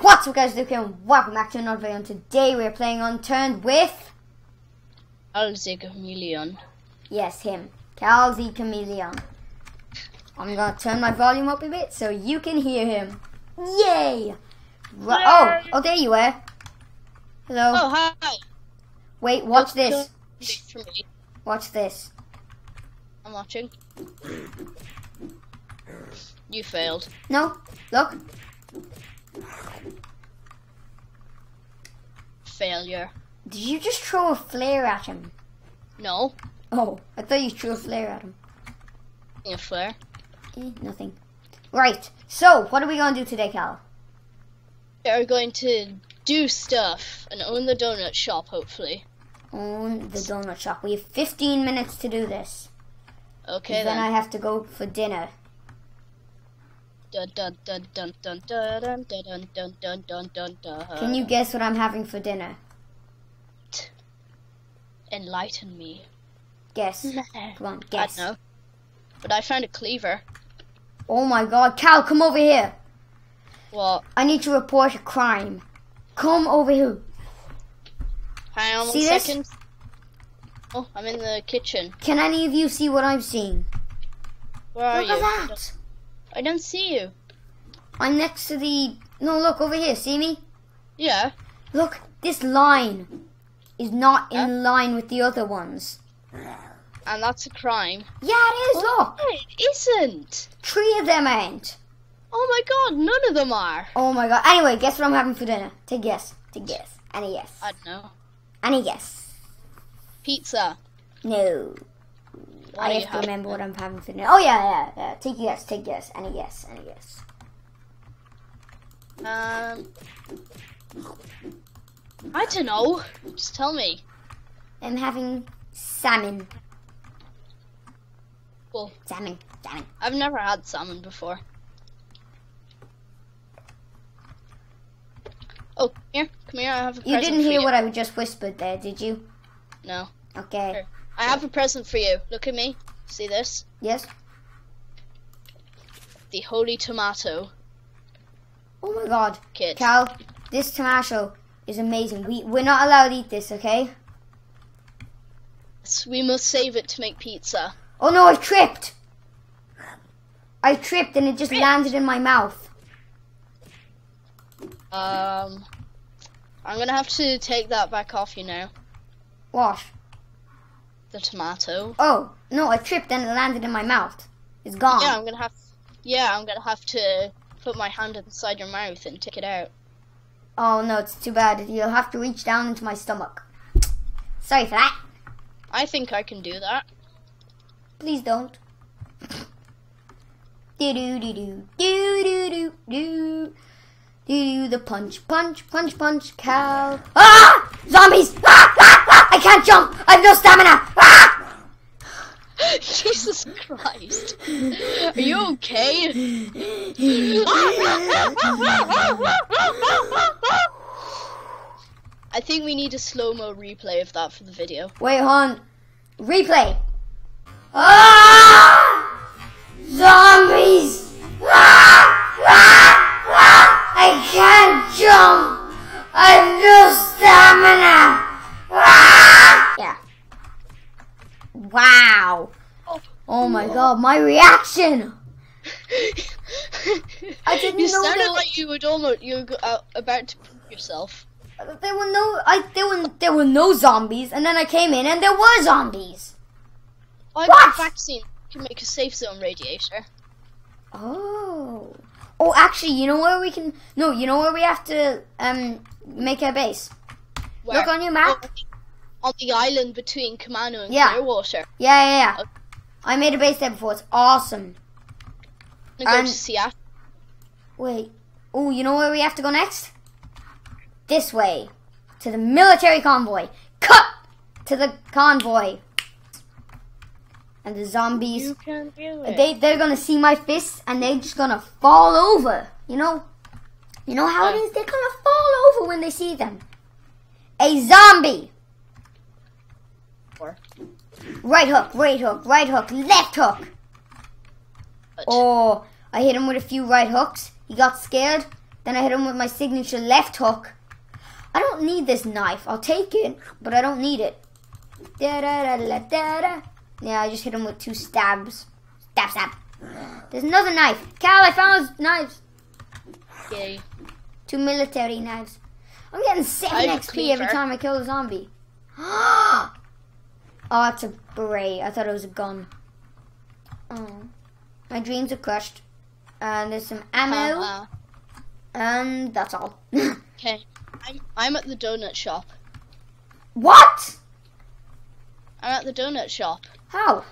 What's up guys, Luke here and welcome back to another video and today we're playing Unturned with, Cal the Chameleon. yes him, Cal the Chameleon. I'm gonna turn my volume up a bit so you can hear him. Yay! Oh, oh there you are. Hello. Oh, hi. Wait, watch this. don't wait for me. Watch this. I'm watching. You failed. No, look. failure. Did you just throw a flare at him? No. Oh, I thought you threw a flare at him. A flare? Eh, nothing. Right, so what are we going to do today, Cal? We are going to do stuff and own the donut shop, hopefully. Own the donut shop. We have 15 minutes to do this. Okay, then. then. I have to go for dinner. Can you guess what I'm having for dinner? Enlighten me? Guess. Come on, guess. I don't know. But I found a cleaver. Oh my god, Cal, come over here. What? I need to report a crime. Come over here. Hang on See one this? second. Oh, I'm in the kitchen. Can any of you see what I'm seeing? Where are look you? at that. I don't see you. I'm next to the. No, look over here. See me? Yeah. Look, this line is not in line with the other ones. And that's a crime. Yeah, it is. Look, No, it isn't. three of them ain't. Oh my god, none of them are. Oh my god. Anyway, guess what I'm having for dinner? Take a guess. Take a guess. Any guess? I don't know. Any guess? Pizza. No. I have to remember what I'm having for dinner. Oh yeah, yeah, yeah. Take a guess. Take a guess. Any guess? Any guess? Um. I don't know. Just tell me. I'm having salmon. Cool. Salmon. Salmon. I've never had salmon before. Oh, come here. Come here. I have a You didn't hear you. what I just whispered there, did you? No. Okay. Here. I have a present for you. Look at me. See this? Yes. The holy tomato Oh my god. kit. Cal, this tomato is amazing. We we're not allowed to eat this, okay? We must save it to make pizza. Oh no, I tripped. I tripped and it just landed in my mouth. Um, I'm gonna have to take that back off you now. What? The tomato. Oh, no, I tripped and it landed in my mouth. It's gone. Yeah, I'm gonna have. Yeah, I'm gonna have to put my hand inside your mouth and take it out. Oh no, it's too bad. You'll have to reach down into my stomach. Sorry for that. I think I can do that. Please don't. Do do do do do do do do do the punch punch punch punch cow. Ah! Zombies! Ah! Ah! Ah! I can't jump. I have no stamina. Ah! Jesus Christ. Are you okay? I think we need a slow mo replay of that for the video. Wait, hon. Replay. Ah! Zombies! Ah! Ah! Ah! I can't jump. I have no stamina. Ah! Yeah. Wow. Oh my god, my reaction. I didn't you know sounded that- like you would almost you were uh, about to yourself. There were no, I there were there were no zombies, and then I came in and there were zombies. I What? got a vaccine. Can make a safe zone radiator. Oh. Oh, actually, you know where we can? No, you know where we have to um make our base. Where? Look on your map. Oh, on the island between Kamano and Yeah. Clearwater. Yeah, yeah, yeah. Okay. I made a base there before. It's awesome. I'm gonna go And- to Seattle. Wait. Oh, you know where we have to go next? This way, to the military convoy. Cut to the convoy. And the zombies. You can do it. They they're gonna see my fists and they're just gonna fall over. You know, you know how it is. They're gonna fall over when they see them. A zombie. Or- Right hook, right hook, right hook, left hook. But Oh, I hit him with a few right hooks. He got scared. Then I hit him with my signature left hook. I don't need this knife. I'll take it, but I don't need it. Da da da da da da. Yeah, I just hit him with two stabs. Stab, stab. There's another knife. Cal, I found knives. Yay. Two military knives. I'm getting 7 I have a XP every time I kill a zombie. oh, it's a beret. I thought it was a gun. Oh. My dreams are crushed. And there's some ammo. Uh, And that's all. okay. I'm I'm at the donut shop. what? I'm at the donut shop How?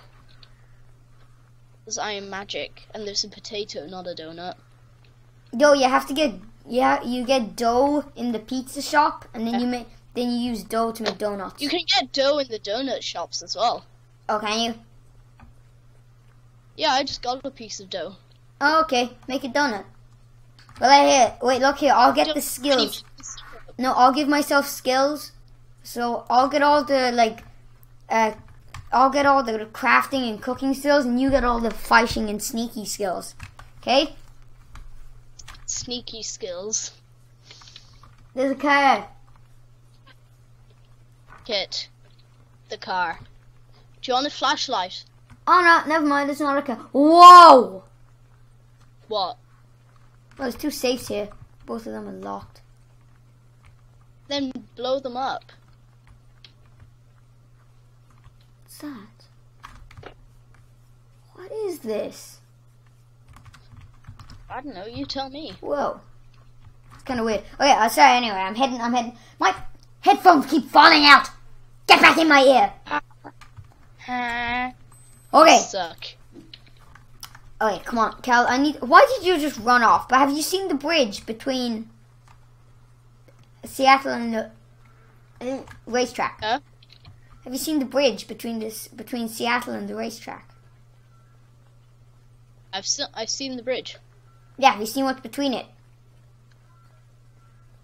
because I am magic, and there's a potato, not a donut. Yo, you have to get yeah, you get dough in the pizza shop, and then you make then you use dough to make donuts. You can get dough in the donut shops as well. oh, can you? Yeah, I just got a piece of dough. Oh, okay, make a donut. Well, I here. Wait, look here. I'll get the skills. No, I'll give myself skills. So I'll get all the like, uh, I'll get all the crafting and cooking skills, and you get all the fighting and sneaky skills. Okay? Sneaky skills. There's a car. Get the car. Do you want a flashlight? Oh no, never mind. It's not a car. Whoa! What? Well, there's two safes here. Both of them are locked. Then blow them up. What's that? What is this? I don't know. You tell me. Whoa. It's kind of weird. Oh yeah, uh, sorry. Anyway, I'm heading. I'm heading. My headphones keep falling out. Get back in my ear. Okay. Suck. Okay, come on, Cal. I need. Why did you just run off? But have you seen the bridge between Seattle and the uh, racetrack? Huh? Have you seen the bridge between this between Seattle and the racetrack? I've se- I've seen the bridge. Yeah. Have you seen what's between it?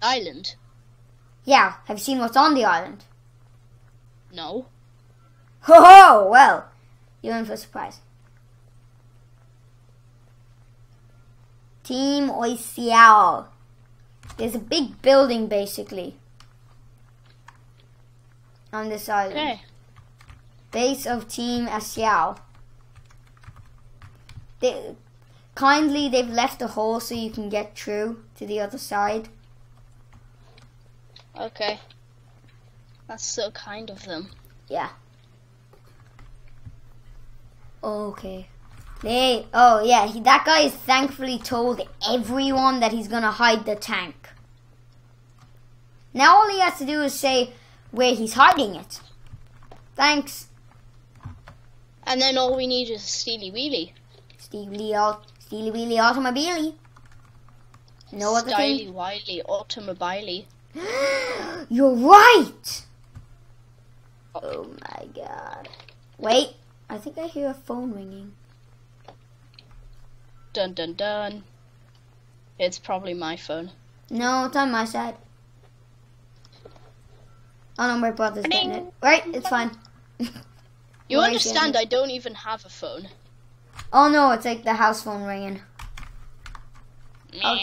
Island. Yeah. Have you seen what's on the island? No. Ho ho! Well, you're in for a surprise. Team Oisiao. There's a big building basically on this island. Okay. Base of Team Asiao. They kindly they've left a hole so you can get through to the other side. Okay. That's so kind of them. Yeah. Okay. They, oh yeah, he, that guy has thankfully told everyone that he's gonna hide the tank. Now all he has to do is say where he's hiding it. Thanks, And then all we need is Steely Wheelie. Steely, Steely Wheelie Automobile. No other Styly thing. Wiley Automobile. You're right. Oh. oh my god. Wait, I think I hear a phone ringing. Dun dun dun. It's probably my phone. No, it's on my side. Oh no, my brother's getting it. Right, it's fine. You understand I don't even have a phone. Oh no, it's like the house phone ringing. Oh.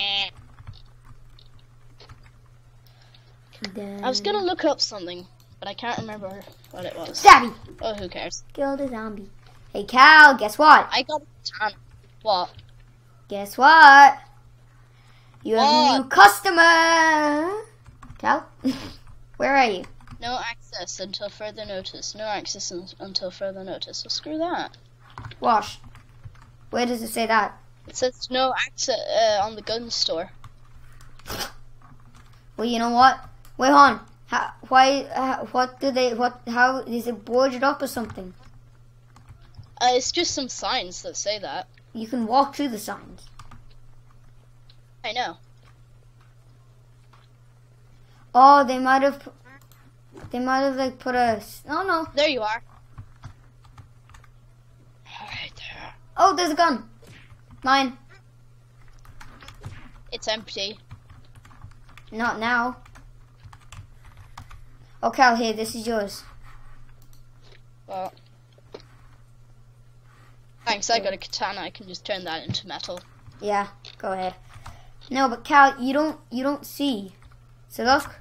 I was gonna look up something, but I can't remember what it was. Stabby! Oh, who cares? Kill the zombie. Hey Cal, guess what? I got a katana. What? Guess what? You have a new customer! Cal? Where are you? No access until further notice. No access until further notice. Well, screw that. Wash. Where does it say that? It says no access uh, on the gun store. Well, you know what? Wait on. How, why? Uh, what do they? What? How is it boarded up or something? Uh, it's just some signs that say that. You can walk through the signs. I know. Oh, they might have. They might have like put a. Oh no. There you are. Right there. Oh, there's a gun. Mine. It's empty. Not now. Oh, Cal, here. This is yours. Well. Thanks, I got a katana. I can just turn that into metal. Yeah. Go ahead. No, but Cal, you don't you don't see. So look.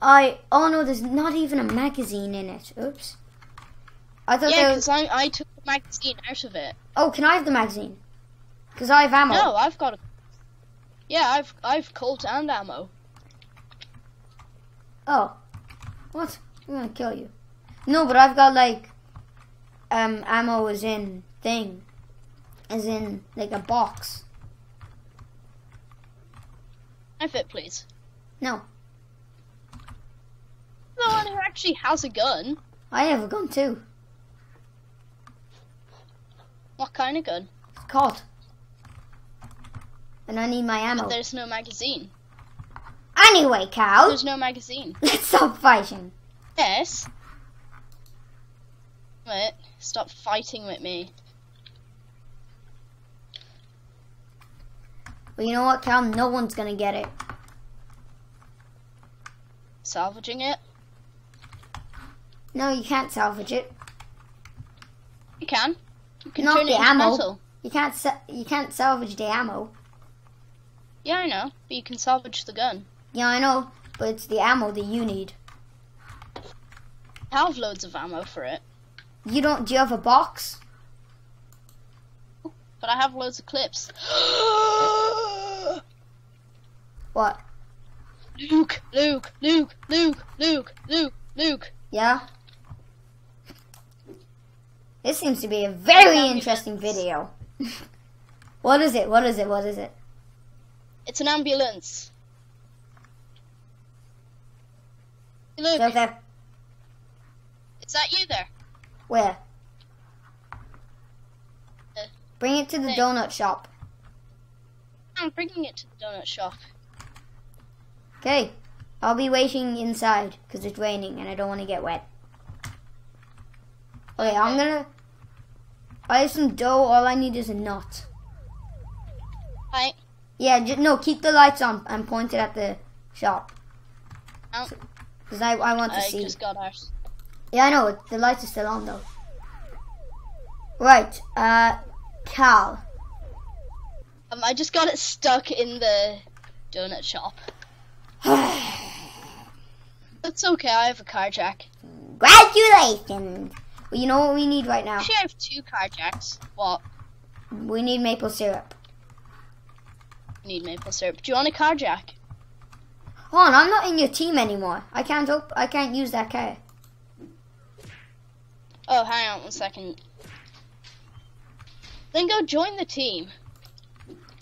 I oh no, there's not even a magazine in it. Oops. I thought Yeah, because I, I took the magazine out of it. Oh, can I have the magazine? Because I have ammo. No, I've got a. Yeah, I've I've Colt and ammo. Oh, what? I'm gonna kill you. No, but I've got like um ammo is in thing, is in like a box. Knife it, please. No, The one who actually has a gun. I have a gun too. What kind of gun? It's caught. And I need my ammo. But there's no magazine. Anyway, Cal, There's no magazine. let's stop fighting. Yes. Wait, stop fighting with me. But you know what, Cal? No one's gonna get it. Salvaging it? No, you can't salvage it. You can. You can Not turn the it into ammo. metal. You can't. You can't salvage the ammo. Yeah, I know. But you can salvage the gun. Yeah, I know, but it's the ammo that you need. I have loads of ammo for it. You don't. Do you have a box? But I have loads of clips. What? Luke, Luke, Luke, Luke, Luke, Luke, Luke. Yeah. This seems to be a very interesting video. what is it? What is it? What is it? It's an ambulance. Luke, that is that you there? Where? Uh, Bring it to the donut shop. I'm bringing it to the donut shop. Okay. I'll be waiting inside because it's raining and I don't want to get wet. Okay, I'm gonna. I have some dough. All I need is a nut. Hi. Yeah, j- no, keep the lights on and point it at the shop. Oh. Because I, I want to I see. just got ours. Yeah, I know. The lights are still on though. Right, uh, Cal. Um, I just got it stuck in the donut shop. That's okay. I have a car jack. Congratulations! Well, you know what we need right now? Actually, I have two car jacks. What? We need maple syrup. I need maple syrup. Do you want a car jack? Hold on, I'm not in your team anymore. I can't op- I can't use that car. Oh, hang on one second. Then go join the team.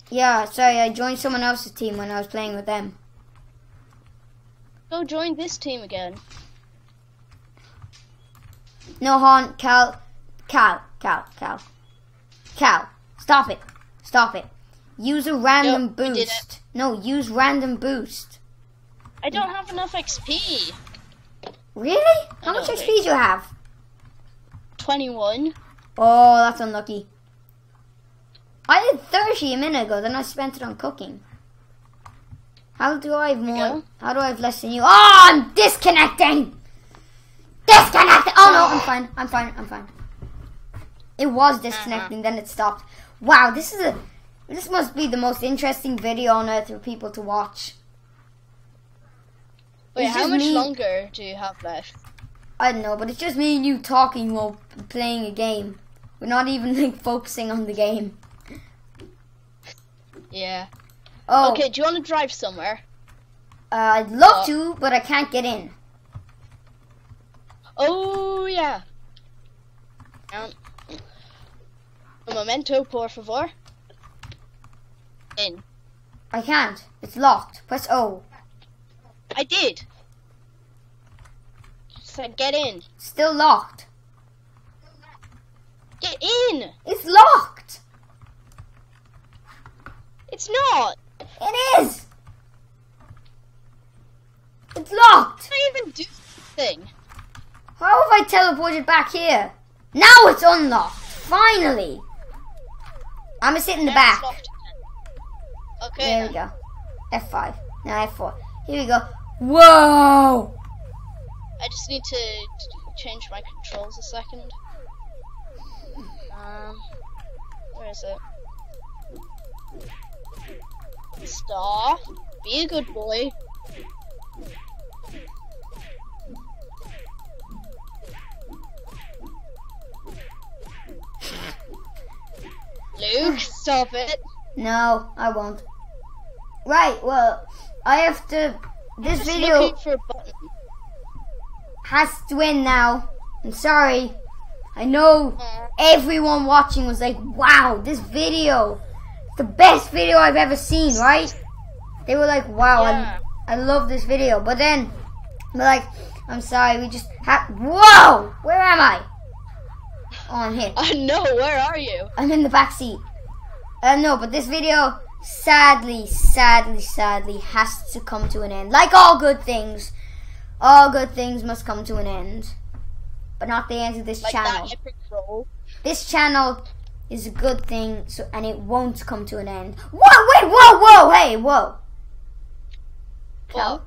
Yeah, sorry, I joined someone else's team when I was playing with them. Go join this team again. No, hon, Cal, Cal, Cal, Cal, Cal. Stop it, stop it. Use a random Nope, we did it. boost. No, use random boost. I don't have enough XP. Really? How much XP do you have? 21. Oh, that's unlucky. I had 30 a minute ago, then I spent it on cooking. How do I have more? go. How do I have less than you? Oh, I'm disconnecting! Disconnecting! Oh no, I'm fine, I'm fine, I'm fine. It was disconnecting, then it stopped. Wow, this is a. This must be the most interesting video on earth for people to watch. Wait, It's how much me- longer do you have left? I don't know, but it's just me and you talking while playing a game. We're not even like focusing on the game. Yeah. Oh, Okay, do you want to drive somewhere? Uh, I'd love Uh, to, but I can't get in. Oh, yeah. Um, un momento, por favor. In. I can't. It's locked. Press O. I did. Said get in. Still locked. Get in. It's locked. It's not. It is. It's locked. I even do thing? How have I teleported back here? Now it's unlocked. Finally. I'm gonna sit in the Now back. Okay. There we go. F5. Now F4. Here we go. Whoa! I just need to change my controls a second. Um, where is it? Star, be a good boy. Luke, stop it. No, I won't. Right, well, I have to. This Just video looking for a button. Has to end now. I'm sorry. I know everyone watching was like, wow, this video, the best video I've ever seen, right? They were like, wow, Yeah. I, I love this video. But then, they're like, I'm sorry, we just have. Whoa! Where am I? Oh, I'm here. I know, where are you? I'm in the back seat. Uh, no, but this video, sadly, sadly, sadly, has to come to an end. Like all good things, all good things must come to an end. But not the end of this Like channel. that epic roll. This channel is a good thing, so and it won't come to an end. Whoa! Wait! Whoa! Whoa! Hey! Whoa! Cal?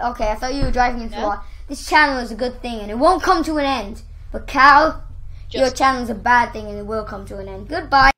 Okay, I thought you were driving into the This channel is a good thing, and it won't come to an end. But Cal, your channel is a bad thing, and it will come to an end. Goodbye.